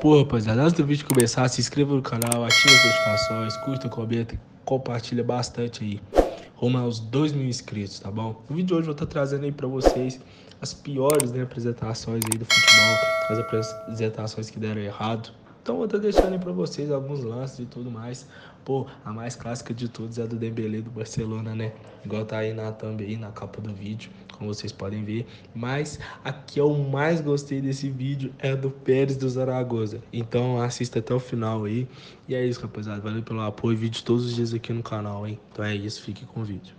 Pô, rapaziada, antes do vídeo começar, se inscreva no canal, ative as notificações, curta, comenta, compartilha bastante aí. Rumo aos 2 mil inscritos, tá bom? No vídeo de hoje eu vou estar trazendo aí pra vocês as piores né, apresentações aí do futebol, as apresentações que deram errado. Então vou estar deixando aí pra vocês alguns lances e tudo mais. Pô, a mais clássica de todos é a do Dembélé do Barcelona, né? Igual tá aí na thumb aí, na capa do vídeo como vocês podem ver. Mas a que eu mais gostei desse vídeo é a do Pérez do Zaragoza. Então assista até o final aí. E é isso, rapaziada. Valeu pelo apoio. Vídeo todos os dias aqui no canal, hein? Então é isso, fique com o vídeo.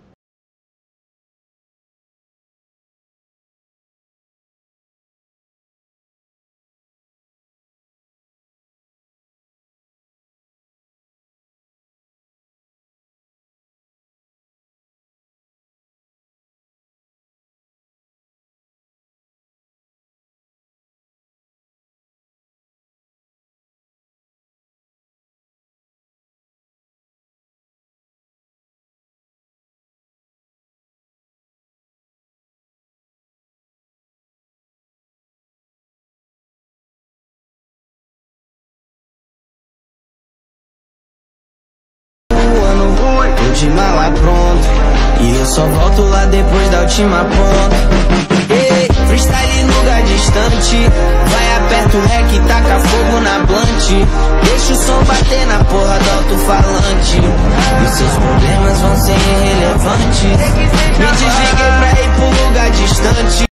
De mala pronto. E eu só volto lá depois da última ponta. Ei, freestyle em lugar distante. Vai aperta o rec e taca fogo na blunt Deixa o som bater na porra do alto-falante. E seus problemas vão ser irrelevantes Me desliguei pra ir pro lugar distante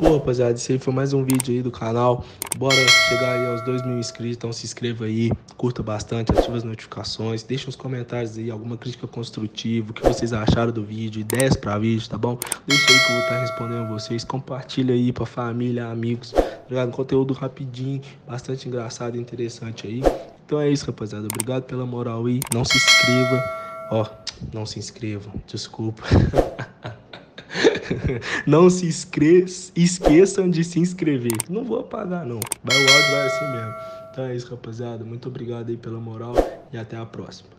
Pô, rapaziada, esse aí foi mais um vídeo aí do canal. Bora chegar aí aos 2 mil inscritos, então se inscreva aí, curta bastante, ativa as notificações, deixa nos comentários aí alguma crítica construtiva, o que vocês acharam do vídeo, ideias pra vídeo, tá bom? Deixa aí que eu vou estar tá respondendo vocês, compartilha aí pra família, amigos, tá? Conteúdo rapidinho, bastante engraçado e interessante aí. Então é isso, rapaziada, obrigado pela moral aí, não se inscreva, ó, não se inscrevam, desculpa. não se esqueçam de se inscrever. Não vou apagar, não. Vai o áudio, vai assim mesmo. Então é isso, rapaziada. Muito obrigado aí pela moral e até a próxima.